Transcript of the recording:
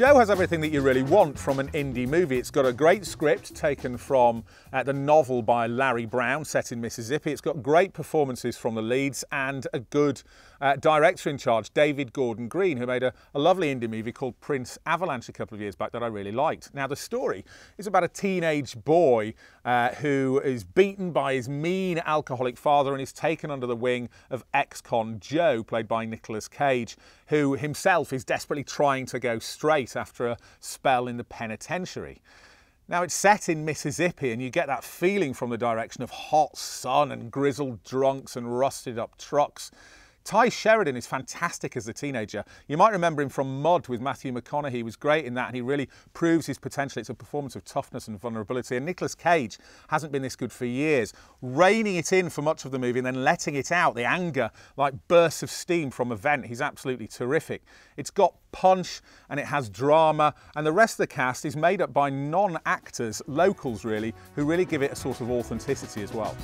Joe has everything that you really want from an indie movie. It's got a great script taken from uh, the novel by Larry Brown, set in Mississippi. It's got great performances from the leads and a good uh, director in charge, David Gordon Green, who made a, a lovely indie movie called Prince Avalanche a couple of years back that I really liked. Now, the story is about a teenage boy uh, who is beaten by his mean alcoholic father and is taken under the wing of ex-con Joe, played by Nicolas Cage, who himself is desperately trying to go straight after a spell in the penitentiary. Now it's set in Mississippi and you get that feeling from the direction of hot sun and grizzled drunks and rusted up trucks. Tye Sheridan is fantastic as a teenager. You might remember him from Mud with Matthew McConaughey. He was great in that and he really proves his potential. It's a performance of toughness and vulnerability. And Nicolas Cage hasn't been this good for years. Reining it in for much of the movie and then letting it out, the anger, like bursts of steam from a vent. He's absolutely terrific. It's got punch and it has drama and the rest of the cast is made up by non-actors, locals really, who really give it a sort of authenticity as well.